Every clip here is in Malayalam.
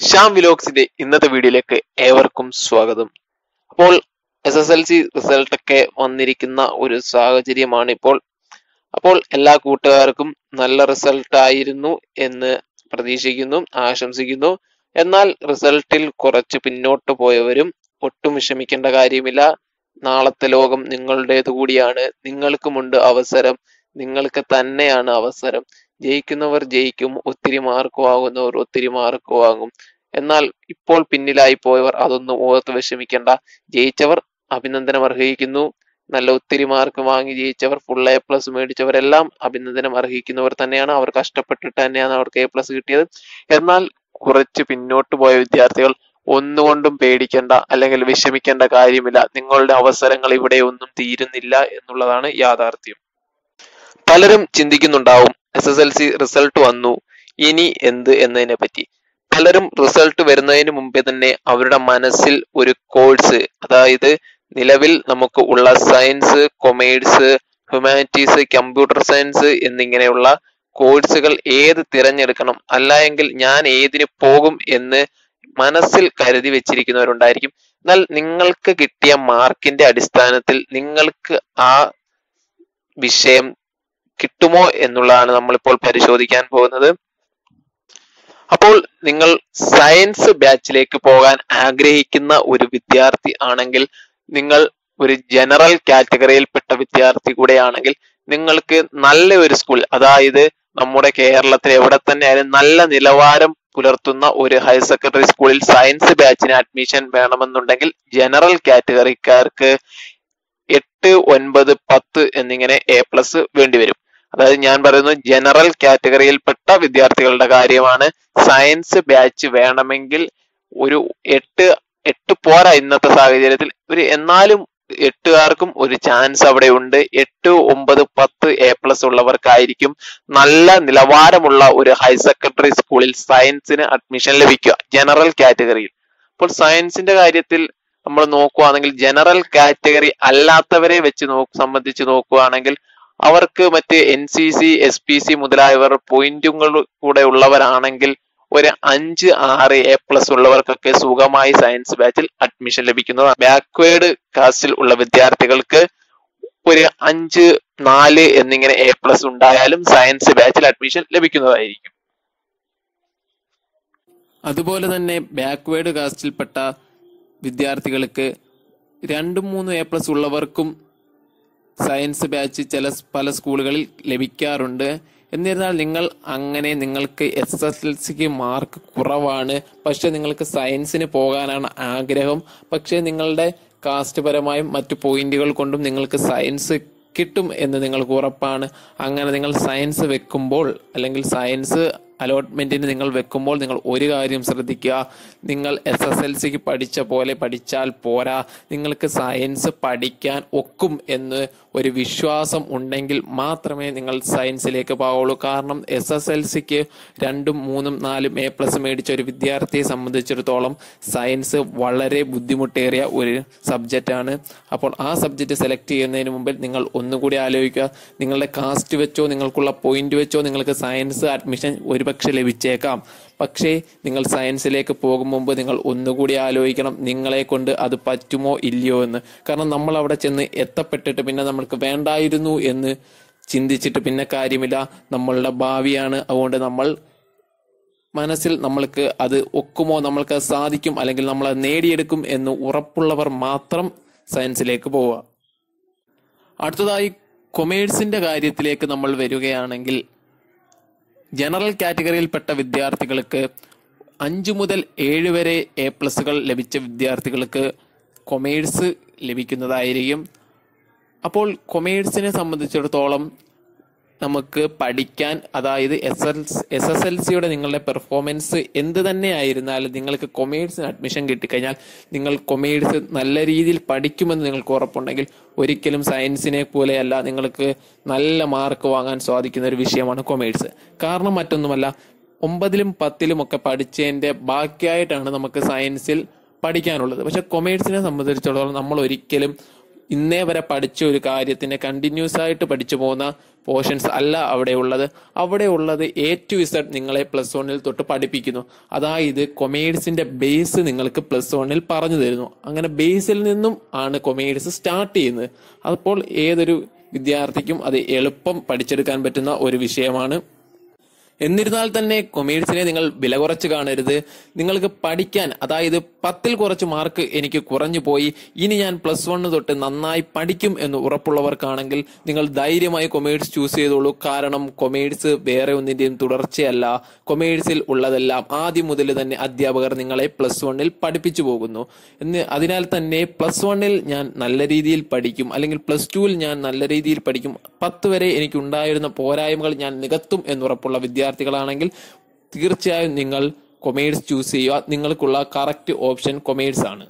ശ്യാം വിലോക്സിന്റെ ഇന്നത്തെ വീഡിയോയിലേക്ക് ഏവർക്കും സ്വാഗതം. അപ്പോൾ S S L C result ഒക്കെ വന്നിരിക്കുന്ന ഒരു സാഹചര്യമാണ് ഇപ്പോൾ. അപ്പോൾ എല്ലാ കൂട്ടുകാർക്കും നല്ല റിസൾട്ട് ആയിരുന്നു എന്ന് പ്രതീക്ഷിക്കുന്നു ആശംസിക്കുന്നു. എന്നാൽ റിസൾട്ടിൽ കുറച്ച് പിന്നോട്ട് പോയവരും ഒട്ടും വിഷമിക്കേണ്ട കാര്യമില്ല. നാളത്തെ ലോകം നിങ്ങളുടേത് കൂടിയാണ് നിങ്ങൾക്കുമുണ്ട് അവസരം. നിങ്ങൾക്ക് തന്നെയാണ് അവസരം. ജയിക്കുന്നവർ ജയിക്കും ഒത്തിരി മാർക്ക് വാങ്ങുന്നവർ ഒത്തിരി മാർക്ക് വാങ്ങും. എന്നാൽ ഇപ്പോൾ പിന്നിലായി പോയവർ അതൊന്നും ഓർത്ത് വിഷമിക്കേണ്ട. ജയിച്ചവർ അഭിനന്ദനം അർഹിക്കുന്നു. നല്ല ഒത്തിരി മാർക്ക് വാങ്ങി ജയിച്ചവർ ഫുൾ എ പ്ലസ് മേടിച്ചവരെല്ലാം അഭിനന്ദനം അർഹിക്കുന്നവർ തന്നെയാണ്. അവർ കഷ്ടപ്പെട്ടിട്ട് തന്നെയാണ് അവർക്ക് എ പ്ലസ് കിട്ടിയത്. എന്നാൽ കുറച്ച് പിന്നോട്ട് പോയ വിദ്യാർത്ഥികൾ ഒന്നുകൊണ്ടും പേടിക്കേണ്ട അല്ലെങ്കിൽ വിഷമിക്കേണ്ട കാര്യമില്ല. നിങ്ങളുടെ അവസരങ്ങൾ ഇവിടെ ഒന്നും തീരുന്നില്ല എന്നുള്ളതാണ് യാഥാർത്ഥ്യം. പലരും ചിന്തിക്കുന്നുണ്ടാവും S S L C result വന്നു. ഇനി എന്ത് എന്നതിനെ പറ്റി. പലരും റിസൾട്ട് വരുന്നതിന് മുമ്പേ തന്നെ അവരുടെ മനസ്സിൽ ഒരു കോഴ്സ് അതായത് നിലവിൽ നമുക്ക് ഉള്ള science commerce humanities computer science എന്നിങ്ങനെയുള്ള കോഴ്സുകൾ ഏത് തിരഞ്ഞെടുക്കണം അല്ല എങ്കിൽ ഞാൻ ഏതിന് പോകും എന്ന് മനസ്സിൽ കരുതി വെച്ചിരിക്കുന്നവരുണ്ടായിരിക്കും. എന്നാൽ നിങ്ങൾക്ക് കിട്ടിയ മാർക്കിന്റെ അടിസ്ഥാനത്തിൽ നിങ്ങൾക്ക് ആ വിഷയം കിട്ടുമോ എന്നുള്ളതാണ് നമ്മളിപ്പോൾ പരിശോധിക്കാൻ പോകുന്നത്. അപ്പോൾ നിങ്ങൾ സയൻസ് ബാച്ചിലേക്ക് പോകാൻ ആഗ്രഹിക്കുന്ന ഒരു വിദ്യാർത്ഥി ആണെങ്കിൽ നിങ്ങൾ ഒരു ജനറൽ കാറ്റഗറിയിൽപ്പെട്ട വിദ്യാർത്ഥി കൂടെയാണെങ്കിൽ നിങ്ങൾക്ക് നല്ല ഒരു സ്കൂൾ അതായത് നമ്മുടെ കേരളത്തിൽ എവിടെ തന്നെ ആയാലും നല്ല നിലവാരം പുലർത്തുന്ന ഒരു ഹയർ സെക്കൻഡറി സ്കൂളിൽ സയൻസ് ബാച്ചിന് അഡ്മിഷൻ വേണമെന്നുണ്ടെങ്കിൽ ജനറൽ കാറ്റഗറിക്കാർക്ക് എട്ട് ഒൻപത് പത്ത് എന്നിങ്ങനെ എ പ്ലസ് വേണ്ടിവരും അതായത് ഞാൻ പറയുന്നു ജനറൽ കാറ്റഗറിയിൽപ്പെട്ട വിദ്യാർത്ഥികളുടെ കാര്യമാണ് സയൻസ് ബാച്ച് വേണമെങ്കിൽ ഒരു എട്ട് എട്ട് പോരാ ഇന്നത്തെ സാഹചര്യത്തിൽ. ഒരു എന്നാലും എട്ടുകാർക്കും ഒരു ചാൻസ് അവിടെ ഉണ്ട്. എട്ട് ഒമ്പത് പത്ത് എ പ്ലസ് ഉള്ളവർക്കായിരിക്കും നല്ല നിലവാരമുള്ള ഒരു ഹയർ സെക്കൻഡറി സ്കൂളിൽ സയൻസിന് അഡ്മിഷൻ ലഭിക്കുക ജനറൽ കാറ്റഗറിയിൽ അപ്പോൾ സയൻസിന്റെ കാര്യത്തിൽ നമ്മൾ നോക്കുകയാണെങ്കിൽ ജനറൽ കാറ്റഗറി അല്ലാത്തവരെ വെച്ച് നോ സംബന്ധിച്ച് നോക്കുകയാണെങ്കിൽ അവർക്ക് മറ്റ് N C C S P C മുതലായവർ പോയിന്റുകൾ കൂടെ ഉള്ളവരാണെങ്കിൽ ഒരു അഞ്ച് ആറ് എ പ്ലസ് ഉള്ളവർക്കൊക്കെ സുഖമായി സയൻസ് ബാച്ചിൽ അഡ്മിഷൻ ലഭിക്കുന്നതാണ്. ബാക്ക്വേർഡ് കാസ്റ്റിൽ ഉള്ള വിദ്യാർത്ഥികൾക്ക് ഒരു അഞ്ച് നാല് എന്നിങ്ങനെ എ പ്ലസ് ഉണ്ടായാലും സയൻസ് ബാച്ചിൽ അഡ്മിഷൻ ലഭിക്കുന്നതായിരിക്കും. അതുപോലെ തന്നെ ബാക്ക്വേർഡ് കാസ്റ്റിൽപ്പെട്ട വിദ്യാർത്ഥികൾക്ക് രണ്ടും മൂന്നും എ പ്ലസ് ഉള്ളവർക്കും സയൻസ് ബാച്ച് ചില പല സ്കൂളുകളിൽ ലഭിക്കാറുണ്ട്. എന്നിരുന്നാൽ നിങ്ങൾ അങ്ങനെ നിങ്ങൾക്ക് എസ് എസ് എൽ സിക്ക് മാർക്ക് കുറവാണ്. പക്ഷെ നിങ്ങൾക്ക് സയൻസിന് പോകാനാണ് ആഗ്രഹം. പക്ഷേ നിങ്ങളുടെ കാസ്റ്റ് പരമായും മറ്റു പോയിന്റുകൾ കൊണ്ടും നിങ്ങൾക്ക് സയൻസ് കിട്ടും എന്ന് നിങ്ങൾക്ക് ഉറപ്പാണ്. അങ്ങനെ നിങ്ങൾ സയൻസ് വെക്കുമ്പോൾ അല്ലെങ്കിൽ സയൻസ് അലോട്ട്മെന്റിന് നിങ്ങൾ വെക്കുമ്പോൾ നിങ്ങൾ ഒരു കാര്യം ശ്രദ്ധിക്കുക. നിങ്ങൾ എസ് എസ് എൽ സിക്ക് പഠിച്ച പോലെ പഠിച്ചാൽ പോരാ. നിങ്ങൾക്ക് സയൻസ് പഠിക്കാൻ ഒക്കും എന്ന് ഒരു വിശ്വാസം ഉണ്ടെങ്കിൽ മാത്രമേ നിങ്ങൾ സയൻസിലേക്ക് പോവുള്ളൂ കാരണം എസ് എസ് എൽ സിക്ക് രണ്ടും മൂന്നും നാലും എ പ്ലസ് മേടിച്ച ഒരു വിദ്യാർത്ഥിയെ സംബന്ധിച്ചിടത്തോളം സയൻസ് വളരെ ബുദ്ധിമുട്ടേറിയ ഒരു സബ്ജക്റ്റാണ് അപ്പോൾ ആ സബ്ജക്റ്റ് സെലക്ട് ചെയ്യുന്നതിന് മുമ്പിൽ നിങ്ങൾ ഒന്നുകൂടി ആലോചിക്കുക. നിങ്ങളുടെ കാസ്റ്റ് വെച്ചോ നിങ്ങൾക്കുള്ള പോയിന്റ് വെച്ചോ നിങ്ങൾക്ക് സയൻസ് അഡ്മിഷൻ ഒരുപക്ഷെ ലഭിച്ചേക്കാം. പക്ഷേ നിങ്ങൾ സയൻസിലേക്ക് പോകും മുമ്പ് നിങ്ങൾ ഒന്നുകൂടി ആലോചിക്കണം നിങ്ങളെ കൊണ്ട് അത് പറ്റുമോ ഇല്ലയോ എന്ന്. കാരണം നമ്മൾ അവിടെ ചെന്ന് എത്തപ്പെട്ടിട്ട് പിന്നെ നമ്മൾക്ക് വേണ്ടായിരുന്നു എന്ന് ചിന്തിച്ചിട്ട് പിന്നെ കാര്യമില്ല. നമ്മളുടെ ഭാവിയാണ്. അതുകൊണ്ട് നമ്മൾ മനസ്സിൽ നമ്മൾക്ക് അത് ഒക്കുമോ നമ്മൾക്ക് സാധിക്കും അല്ലെങ്കിൽ നമ്മൾ അത് നേടിയെടുക്കും എന്ന് ഉറപ്പുള്ളവർ മാത്രം സയൻസിലേക്ക് പോവുക. അടുത്തതായി കൊമേഴ്സിന്റെ കാര്യത്തിലേക്ക് നമ്മൾ വരികയാണെങ്കിൽ ജനറൽ കാറ്റഗറിയിൽപ്പെട്ട വിദ്യാർത്ഥികൾക്ക് അഞ്ച് മുതൽ ഏഴ് വരെ എ പ്ലസുകൾ ലഭിച്ച വിദ്യാർത്ഥികൾക്ക് കൊമേഴ്സ് ലഭിക്കുന്നതായിരിക്കും. അപ്പോൾ കൊമേഴ്സിനെ സംബന്ധിച്ചിടത്തോളം നമുക്ക് പഠിക്കാൻ അതായത് S L S S L സിയുടെ നിങ്ങളുടെ പെർഫോമൻസ് എന്ത് തന്നെ ആയിരുന്നാലും നിങ്ങൾക്ക് കൊമേഴ്സിന് അഡ്മിഷൻ കിട്ടിക്കഴിഞ്ഞാൽ നിങ്ങൾ കൊമേഴ്സ് നല്ല രീതിയിൽ പഠിക്കുമെന്ന് നിങ്ങൾക്ക് ഉറപ്പുണ്ടെങ്കിൽ ഒരിക്കലും സയൻസിനെ പോലെയല്ല നിങ്ങൾക്ക് നല്ല മാർക്ക് വാങ്ങാൻ സാധിക്കുന്ന ഒരു വിഷയമാണ് കൊമേഴ്സ് കാരണം മറ്റൊന്നുമല്ല ഒമ്പതിലും പത്തിലും ഒക്കെ പഠിച്ചതിന്റെ ബാക്കിയായിട്ടാണ് നമുക്ക് സയൻസിൽ പഠിക്കാനുള്ളത്. പക്ഷെ കൊമേഴ്സിനെ സംബന്ധിച്ചിടത്തോളം നമ്മൾ ഒരിക്കലും ഇന്നേ വരെ പഠിച്ച ഒരു കാര്യത്തിനെ കണ്ടിന്യൂസ് ആയിട്ട് പഠിച്ചു പോകുന്ന പോർഷൻസ് അല്ല അവിടെ ഉള്ളത്. അവിടെ ഉള്ളത് എ ടു ഇസഡ് നിങ്ങളെ പ്ലസ് വണ്ണിൽ തൊട്ട് പഠിപ്പിക്കുന്നു. അതായത് കൊമേഴ്സിന്റെ ബേസ് നിങ്ങൾക്ക് പ്ലസ് വണ്ണിൽ പറഞ്ഞു തരുന്നു. അങ്ങനെ ബേസിൽ നിന്നും ആണ് കൊമേഴ്സ് സ്റ്റാർട്ട് ചെയ്യുന്നത്. അപ്പോൾ ഏതൊരു വിദ്യാർത്ഥിക്കും അത് എളുപ്പം പഠിച്ചെടുക്കാൻ പറ്റുന്ന ഒരു വിഷയമാണ് എന്നിരുന്നാൽ തന്നെ കൊമേഴ്സിനെ നിങ്ങൾ വില കുറച്ച് കാണരുത്. നിങ്ങൾക്ക് പഠിക്കാൻ അതായത് പത്തിൽ കുറച്ച് മാർക്ക് എനിക്ക് കുറഞ്ഞു പോയി. ഇനി ഞാൻ പ്ലസ് വണ്ണ് തൊട്ട് നന്നായി പഠിക്കും എന്ന് ഉറപ്പുള്ളവർക്കാണെങ്കിൽ നിങ്ങൾ ധൈര്യമായി കൊമേഴ്സ് ചൂസ് ചെയ്തോളൂ. കാരണം കൊമേഴ്സ് വേറെ ഒന്നിന്റെയും തുടർച്ചയല്ല. കൊമേഴ്സിൽ ഉള്ളതെല്ലാം ആദ്യം മുതൽ തന്നെ അധ്യാപകർ നിങ്ങളെ പ്ലസ് വണ്ണിൽ പഠിപ്പിച്ചു പോകുന്നു. എന്ന് അതിനാൽ തന്നെ പ്ലസ് വണ്ണിൽ ഞാൻ നല്ല രീതിയിൽ പഠിക്കും. അല്ലെങ്കിൽ പ്ലസ് ടുവിൽ ഞാൻ നല്ല രീതിയിൽ പഠിക്കും. പത്ത് വരെ എനിക്ക് ഉണ്ടായിരുന്ന പോരായ്മകൾ ഞാൻ നികത്തും എന്നുറപ്പുള്ള വിദ്യാർത്ഥികളാണെങ്കിൽ തീർച്ചയായും നിങ്ങൾ കൊമേഴ്സ് ചൂസ് ചെയ്യുക. നിങ്ങൾക്കുള്ള കറക്റ്റ് ഓപ്ഷൻ കൊമേഴ്സ് ആണ്.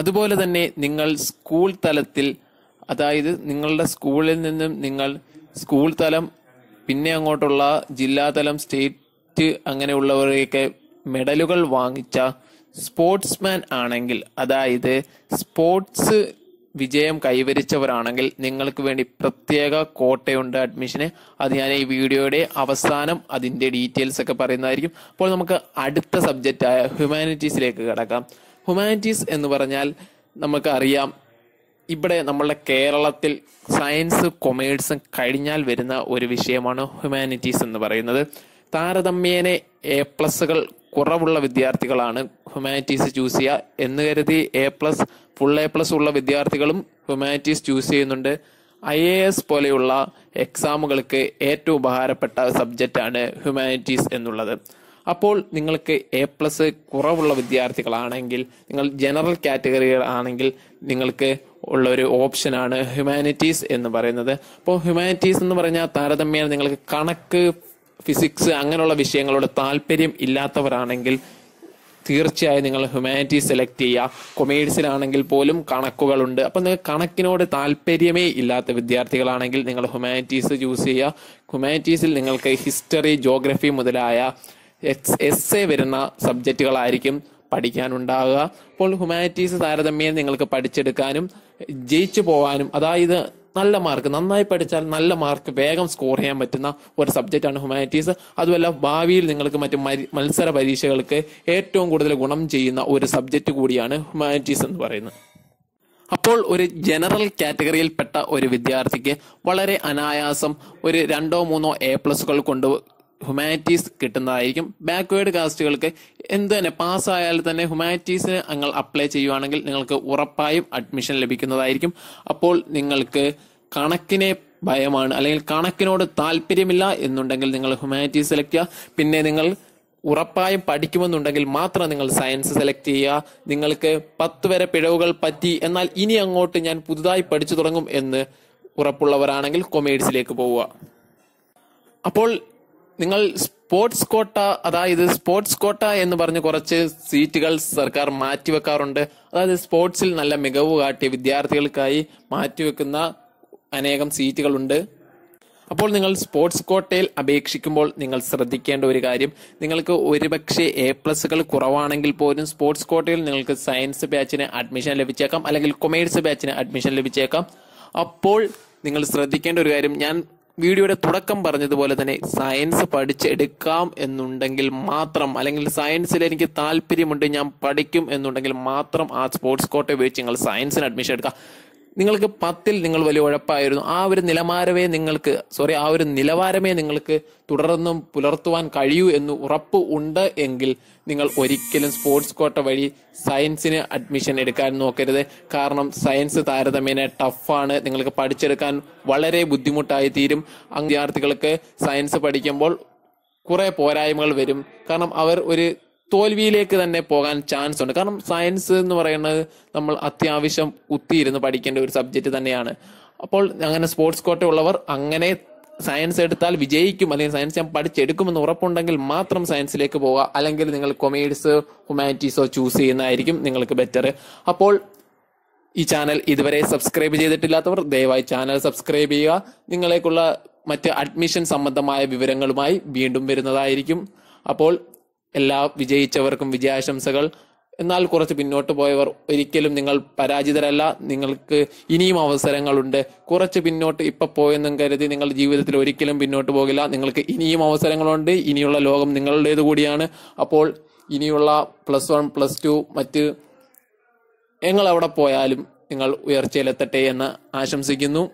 അതുപോലെ തന്നെ നിങ്ങൾ സ്കൂൾ തലത്തിൽ അതായത് നിങ്ങളുടെ സ്കൂളിൽ നിന്നും നിങ്ങൾ സ്കൂൾ തലം പിന്നെ അങ്ങോട്ടുള്ള ജില്ലാതലം സ്റ്റേറ്റ് അങ്ങനെയുള്ളവരെയൊക്കെ മെഡലുകൾ വാങ്ങിച്ച സ്പോർട്സ്മാൻ ആണെങ്കിൽ അതായത് സ്പോർട്സ് വിജയം കൈവരിച്ചവരാണെങ്കിൽ നിങ്ങൾക്ക് വേണ്ടി പ്രത്യേക കോട്ടയുണ്ട് അഡ്മിഷന്. അത് ഞാൻ ഈ വീഡിയോയുടെ അവസാനം അതിന്റെ ഡീറ്റെയിൽസ് ഒക്കെ പറയുന്നതായിരിക്കും. അപ്പോൾ നമുക്ക് അടുത്ത സബ്ജക്റ്റ് സബ്ജക്റ്റായ ഹ്യൂമാനിറ്റീസിലേക്ക് കിടക്കാം. ഹ്യൂമാനിറ്റീസ് എന്ന് പറഞ്ഞാൽ നമുക്കറിയാം ഇവിടെ നമ്മളുടെ കേരളത്തിൽ സയൻസ് കൊമേഴ്സും കഴിഞ്ഞാൽ വരുന്ന ഒരു വിഷയമാണ് ഹ്യൂമാനിറ്റീസ് എന്ന് പറയുന്നത്. താരതമ്യേന എ പ്ലസുകൾ കുറവുള്ള വിദ്യാർത്ഥികളാണ് ഹ്യൂമാനിറ്റീസ് ചൂസ് ചെയ്യുക എന്ന് കരുതി A plus full A plus ഉള്ള വിദ്യാർത്ഥികളും ഹ്യൂമാനിറ്റീസ് ചൂസ് ചെയ്യുന്നുണ്ട്. ഐ എ എസ് പോലെയുള്ള എക്സാമുകൾക്ക് ഏറ്റവും ഉപകാരപ്പെട്ട സബ്ജക്റ്റാണ് ഹ്യൂമാനിറ്റീസ് എന്നുള്ളത്. അപ്പോൾ നിങ്ങൾക്ക് എ പ്ലസ് കുറവുള്ള വിദ്യാർത്ഥികളാണെങ്കിൽ നിങ്ങൾ ജനറൽ കാറ്റഗറികൾ ആണെങ്കിൽ നിങ്ങൾക്ക് ഉള്ള ഒരു ഓപ്ഷനാണ് ഹ്യൂമാനിറ്റീസ് എന്ന് പറയുന്നത്. അപ്പോൾ ഹ്യൂമാനിറ്റീസ് എന്ന് പറഞ്ഞാൽ താരതമ്യേന നിങ്ങൾക്ക് കണക്ക് ഫിസിക്സ് അങ്ങനെയുള്ള വിഷയങ്ങളോട് താല്പര്യം ഇല്ലാത്തവരാണെങ്കിൽ തീർച്ചയായും നിങ്ങൾ ഹ്യൂമാനിറ്റി സെലക്ട് ചെയ്യുക. കൊമേഴ്സിലാണെങ്കിൽ പോലും കണക്കുകളുണ്ട്. അപ്പം നിങ്ങൾ കണക്കിനോട് താല്പര്യമേ ഇല്ലാത്ത വിദ്യാർത്ഥികളാണെങ്കിൽ നിങ്ങൾ ഹ്യൂമാനിറ്റീസ് ചൂസ് ചെയ്യുക. ഹ്യൂമാനിറ്റീസിൽ നിങ്ങൾക്ക് ഹിസ്റ്ററി ജോഗ്രഫി മുതലായ എസ് എസ് എ വരുന്ന സബ്ജക്റ്റുകളായിരിക്കും പഠിക്കാനുണ്ടാകുക അപ്പോൾ ഹ്യൂമാനിറ്റീസ് താരതമ്യം നിങ്ങൾക്ക് പഠിച്ചെടുക്കാനും ജയിച്ചു പോകാനും അതായത് നല്ല മാർക്ക് നന്നായി പഠിച്ചാൽ നല്ല മാർക്ക് വേഗം സ്കോർ ചെയ്യാൻ പറ്റുന്ന ഒരു സബ്ജക്റ്റാണ് ഹ്യൂമാനിറ്റീസ് അതുമല്ല ഭാവിയിൽ നിങ്ങൾക്ക് മറ്റ് മത്സര പരീക്ഷകൾക്ക് ഏറ്റവും കൂടുതൽ ഗുണം ചെയ്യുന്ന ഒരു സബ്ജക്റ്റ് കൂടിയാണ് ഹ്യൂമാനിറ്റീസ് എന്ന് പറയുന്നത്. അപ്പോൾ ഒരു ജനറൽ കാറ്റഗറിയിൽപ്പെട്ട ഒരു വിദ്യാർത്ഥിക്ക് വളരെ അനായാസം ഒരു രണ്ടോ മൂന്നോ എ പ്ലസുകൾ കൊണ്ട് ഹ്യൂമാനിറ്റീസ് കിട്ടുന്നതായിരിക്കും. ബാക്ക്വേർഡ് കാസ്റ്റുകൾക്ക് എന്ത് തന്നെ പാസ്സായാൽ തന്നെ ഹ്യൂമാനിറ്റീസിന് നിങ്ങൾ അപ്ലൈ ചെയ്യുവാണെങ്കിൽ നിങ്ങൾക്ക് ഉറപ്പായും അഡ്മിഷൻ ലഭിക്കുന്നതായിരിക്കും. അപ്പോൾ നിങ്ങൾക്ക് കണക്കിനെ ഭയമാണ്. അല്ലെങ്കിൽ കണക്കിനോട് താല്പര്യമില്ല എന്നുണ്ടെങ്കിൽ നിങ്ങൾ ഹ്യൂമാനിറ്റീസ് സെലക്ട് ചെയ്യുക. പിന്നെ നിങ്ങൾ ഉറപ്പായും പഠിക്കുമെന്നുണ്ടെങ്കിൽ മാത്രം നിങ്ങൾ സയൻസ് സെലക്ട് ചെയ്യുക. നിങ്ങൾക്ക് പത്ത് വരെ പിഴവുകൾ പറ്റി എന്നാൽ ഇനി അങ്ങോട്ട് ഞാൻ പുതുതായി പഠിച്ചു തുടങ്ങും എന്ന് ഉറപ്പുള്ളവരാണെങ്കിൽ കൊമേഴ്സിലേക്ക് പോവുക. അപ്പോൾ നിങ്ങൾ സ്പോർട്സ് കോട്ട അതായത് സ്പോർട്സ് കോട്ട എന്ന് പറഞ്ഞ് കുറച്ച് സീറ്റുകൾ സർക്കാർ മാറ്റിവെക്കാറുണ്ട്. അതായത് സ്പോർട്സിൽ നല്ല മികവ് കാട്ടിയ വിദ്യാർത്ഥികൾക്കായി മാറ്റിവെക്കുന്ന അനേകം സീറ്റുകളുണ്ട് അപ്പോൾ നിങ്ങൾ സ്പോർട്സ് കോട്ടയിൽ അപേക്ഷിക്കുമ്പോൾ നിങ്ങൾ ശ്രദ്ധിക്കേണ്ട ഒരു കാര്യം. നിങ്ങൾക്ക് ഒരുപക്ഷെ എ പ്ലസുകൾ കുറവാണെങ്കിൽ പോലും സ്പോർട്സ് കോട്ടയിൽ നിങ്ങൾക്ക് സയൻസ് ബാച്ചിന് അഡ്മിഷൻ ലഭിച്ചേക്കാം അല്ലെങ്കിൽ കൊമേഴ്സ് ബാച്ചിന് അഡ്മിഷൻ ലഭിച്ചേക്കാം. അപ്പോൾ നിങ്ങൾ ശ്രദ്ധിക്കേണ്ട ഒരു കാര്യം. ഞാൻ വീഡിയോയുടെ തുടക്കം പറഞ്ഞതുപോലെ തന്നെ സയൻസ് പഠിച്ചെടുക്കാം എന്നുണ്ടെങ്കിൽ മാത്രം അല്ലെങ്കിൽ സയൻസിൽ എനിക്ക് താല്പര്യമുണ്ട് ഞാൻ പഠിക്കും എന്നുണ്ടെങ്കിൽ മാത്രം ആ സ്പോർട്സ് കോട്ട ഉപയോഗിച്ച് നിങ്ങൾ സയൻസിന് അഡ്മിഷൻ എടുക്കാം. നിങ്ങൾക്ക് പത്തിൽ നിങ്ങൾ വലിയ ഉഴപ്പായിരുന്നു. ആ ഒരു നിലവാരമേ നിങ്ങൾക്ക് സോറി ആ ഒരു നിലവാരമേ നിങ്ങൾക്ക് തുടർന്നും പുലർത്തുവാൻ കഴിയൂ എന്ന് ഉറപ്പ് ഉണ്ട് എങ്കിൽ നിങ്ങൾ ഒരിക്കലും സ്പോർട്സ് കോട്ട വഴി സയൻസിന് അഡ്മിഷൻ എടുക്കാൻ നോക്കരുത്. കാരണം സയൻസ് താരതമ്യേന ടഫാണ് നിങ്ങൾക്ക് പഠിച്ചെടുക്കാൻ വളരെ ബുദ്ധിമുട്ടായി തീരും. വിദ്യാർത്ഥികൾക്ക് സയൻസ് പഠിക്കുമ്പോൾ കുറെ പോരായ്മകൾ വരും. കാരണം അവർ ഒരു തോൽവിയിലേക്ക് തന്നെ പോകാൻ ചാൻസ് ഉണ്ട്. കാരണം സയൻസ് എന്ന് പറയുന്നത് നമ്മൾ അത്യാവശ്യം കുത്തിയിരുന്ന് പഠിക്കേണ്ട ഒരു സബ്ജക്റ്റ് തന്നെയാണ്. അപ്പോൾ അങ്ങനെ സ്പോർട്സ് കോട്ട ഉള്ളവർ അങ്ങനെ സയൻസ് എടുത്താൽ വിജയിക്കും. അല്ലെങ്കിൽ സയൻസ് ഞാൻ പഠിച്ചെടുക്കുമെന്ന് ഉറപ്പുണ്ടെങ്കിൽ മാത്രം സയൻസിലേക്ക് പോവുക. അല്ലെങ്കിൽ നിങ്ങൾ കൊമേഴ്സ് ഹ്യൂമാനിറ്റീസോ ചൂസ് ചെയ്യുന്നതായിരിക്കും നിങ്ങൾക്ക് ബെറ്റർ അപ്പോൾ ഈ ചാനൽ ഇതുവരെ സബ്സ്ക്രൈബ് ചെയ്തിട്ടില്ലാത്തവർ ദയവായി ചാനൽ സബ്സ്ക്രൈബ് ചെയ്യുക. നിങ്ങളേക്കുള്ള മറ്റ് അഡ്മിഷൻ സംബന്ധമായ വിവരങ്ങളുമായി വീണ്ടും വരുന്നതായിരിക്കും. അപ്പോൾ എല്ലാ വിജയിച്ചവർക്കും വിജയാശംസകൾ. എന്നാൽ കുറച്ച് പിന്നോട്ട് പോയവർ ഒരിക്കലും നിങ്ങൾ പരാജിതരല്ല. നിങ്ങൾക്ക് ഇനിയും അവസരങ്ങളുണ്ട്. കുറച്ച് പിന്നോട്ട് ഇപ്പൊ പോയെന്നും കരുതി നിങ്ങൾ ജീവിതത്തിൽ ഒരിക്കലും പിന്നോട്ട് പോകില്ല. നിങ്ങൾക്ക് ഇനിയും അവസരങ്ങളുണ്ട്. ഇനിയുള്ള ലോകം നിങ്ങളുടേത് കൂടിയാണ്. അപ്പോൾ ഇനിയുള്ള പ്ലസ് വൺ പ്ലസ് ടു മറ്റ് ഞങ്ങൾ എവിടെ പോയാലും നിങ്ങൾ ഉയർച്ചയിലെത്തട്ടെ എന്ന് ആശംസിക്കുന്നു.